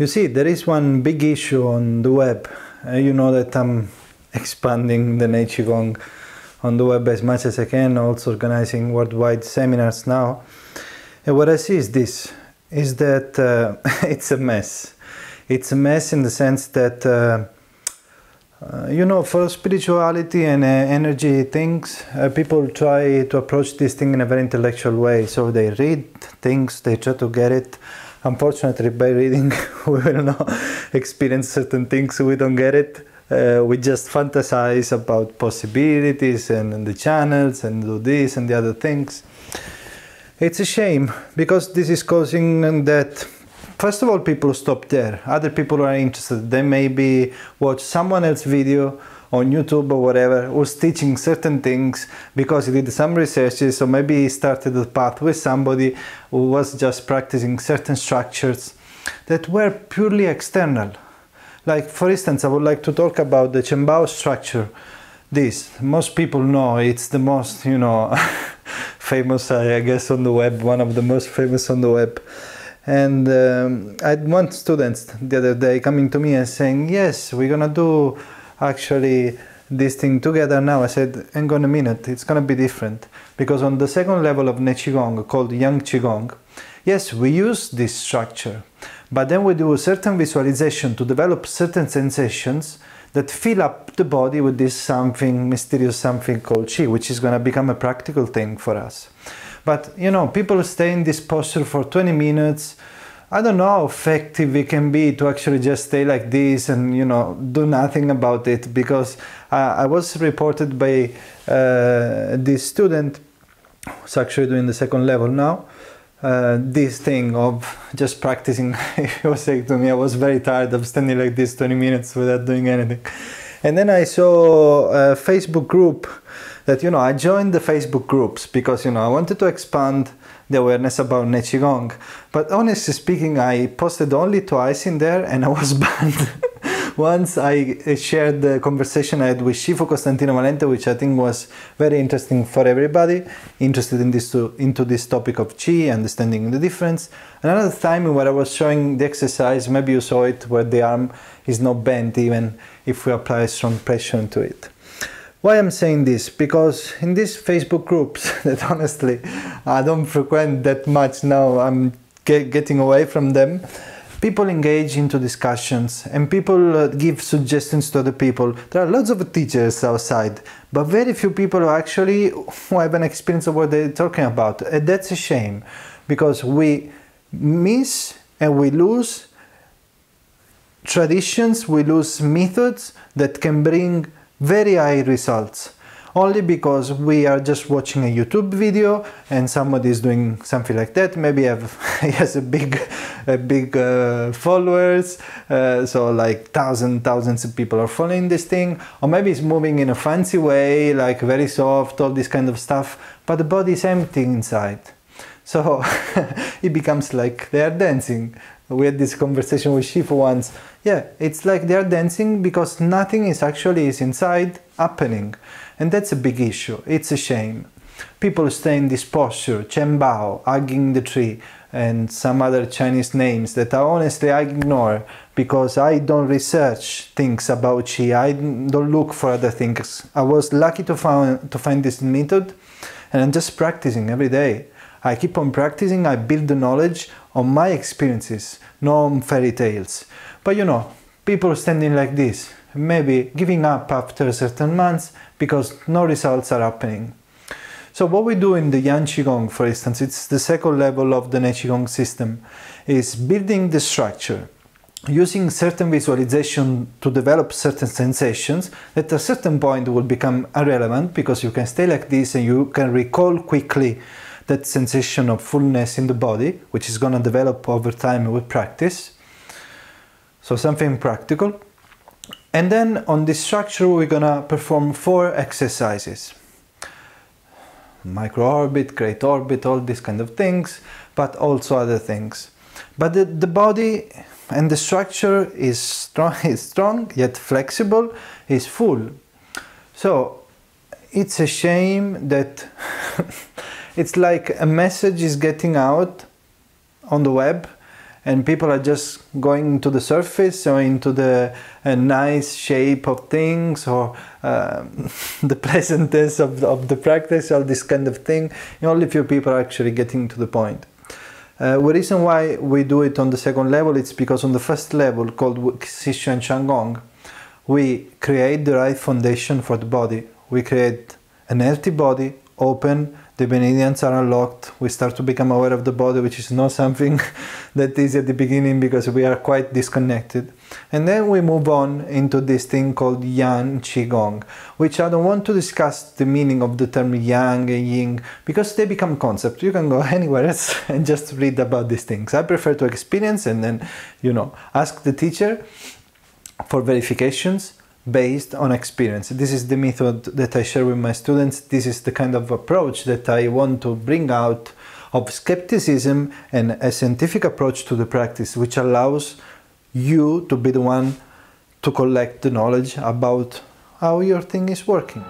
You see, there is one big issue on the web. Uh, you know that I'm expanding the Nei Qigong on the web as much as I can, also organizing worldwide seminars now. And what I see is this, is that uh, it's a mess. It's a mess in the sense that, uh, uh, you know, for spirituality and uh, energy things, uh, people try to approach this thing in a very intellectual way. So they read things, they try to get it. Unfortunately, by reading, we will not experience certain things, we don't get it uh, we just fantasize about possibilities and, and, the channels and do this and the other things. It's a shame because this is causing that. First of all, people stop there. Other people are interested. They maybe watch someone else's video on YouTube or whatever who's teaching certain things because he did some researches or maybe he started the path with somebody who was just practicing certain structures that were purely external like, for instance, I would like to talk about the Chen Bao structure. This, most people know it's the most, you know, famous, I guess, on the web, one of the most famous on the web. And um, I had one student the other day coming to me and saying, Yes, we're gonna do actually this thing together now. I said, Hang on a minute, it's gonna be different. Because on the second level of Nei Qigong, called Yang Qigong, yes, we use this structure, but then we do a certain visualization to develop certain sensations that fill up the body with this something mysterious something called chi which is going to become a practical thing for us but you know people stay in this posture for 20 minutes i don't know how effective it can be to actually just stay like this and you know do nothing about it because uh, i was reported by uh, this student who's actually doing the second level now uh, this thing of just practicing. he was saying to me, I was very tired of standing like this 20 minutes without doing anything. And then I saw a Facebook group that, you know, I joined the Facebook groups because, you know, I wanted to expand the awareness about Nei Qigong. But honestly speaking, I posted only twice in there and I was banned. Once I uh, shared the conversation I had with Shifu Costantino Valente, which I think was very interesting for everybody interested in this to, into this topic of chi, understanding the difference. Another time where I was showing the exercise, maybe you saw it, where the arm is not bent even if we apply strong pressure into it. Why I'm saying this? Because in these Facebook groups that honestly I don't frequent that much now, I'm getting away from them people engage into discussions and people uh, give suggestions to other people. There are lots of teachers outside, but very few people who actually who have an experience of what they're talking about. And that's a shame because we miss and we lose traditions, we lose methods that can bring very high results only because we are just watching a YouTube video and somebody is doing something like that. Maybe have, he has a big, a big uh, followers, uh, so like thousands, thousands of people are following this thing, or maybe it's moving in a fancy way, like very soft, all this kind of stuff, but the body is empty inside. So it becomes like they are dancing. We had this conversation with Shifu once. Yeah, it's like they are dancing because nothing is actually is inside happening. And that's a big issue. It's a shame. People stay in this posture, Chen Bao, hugging the tree, and some other Chinese names that I honestly I ignore because I don't research things about Qi. I don't look for other things. I was lucky to find to find this method, and I'm just practicing every day. I keep on practicing. I build the knowledge on my experiences, not on fairy tales. But you know, people standing like this, maybe giving up after certain months because no results are happening. So what we do in the Yang Qigong, for instance, it's the second level of the Nei Qigong system, is building the structure, using certain visualization to develop certain sensations that at a certain point will become irrelevant because you can stay like this and you can recall quickly that sensation of fullness in the body, which is going to develop over time with practice. So something practical. And then on this structure, we're gonna perform four exercises. Micro orbit, great orbit, all these kind of things, but also other things. But the, the body and the structure is strong, is strong, yet flexible, is full. So it's a shame that it's like a message is getting out on the web and people are just going to the surface or into the nice shape of things or uh, the pleasantness of the, of the practice or this kind of thing. only few people are actually getting to the point. Uh, the reason why we do it on the second level is because on the first level called Xishuan Shangong, we create the right foundation for the body. We create an healthy body, open, the meridians are unlocked, we start to become aware of the body, which is not something that is at the beginning because we are quite disconnected. And then we move on into this thing called Yang Qigong, which I don't want to discuss the meaning of the term Yang and Yin because they become concepts. You can go anywhere else and just read about these things. I prefer to experience and then, you know, ask the teacher for verifications based on experience. This is the method that I share with my students. This is the kind of approach that I want to bring out of skepticism and a scientific approach to the practice, which allows you to be the one to collect the knowledge about how your thing is working.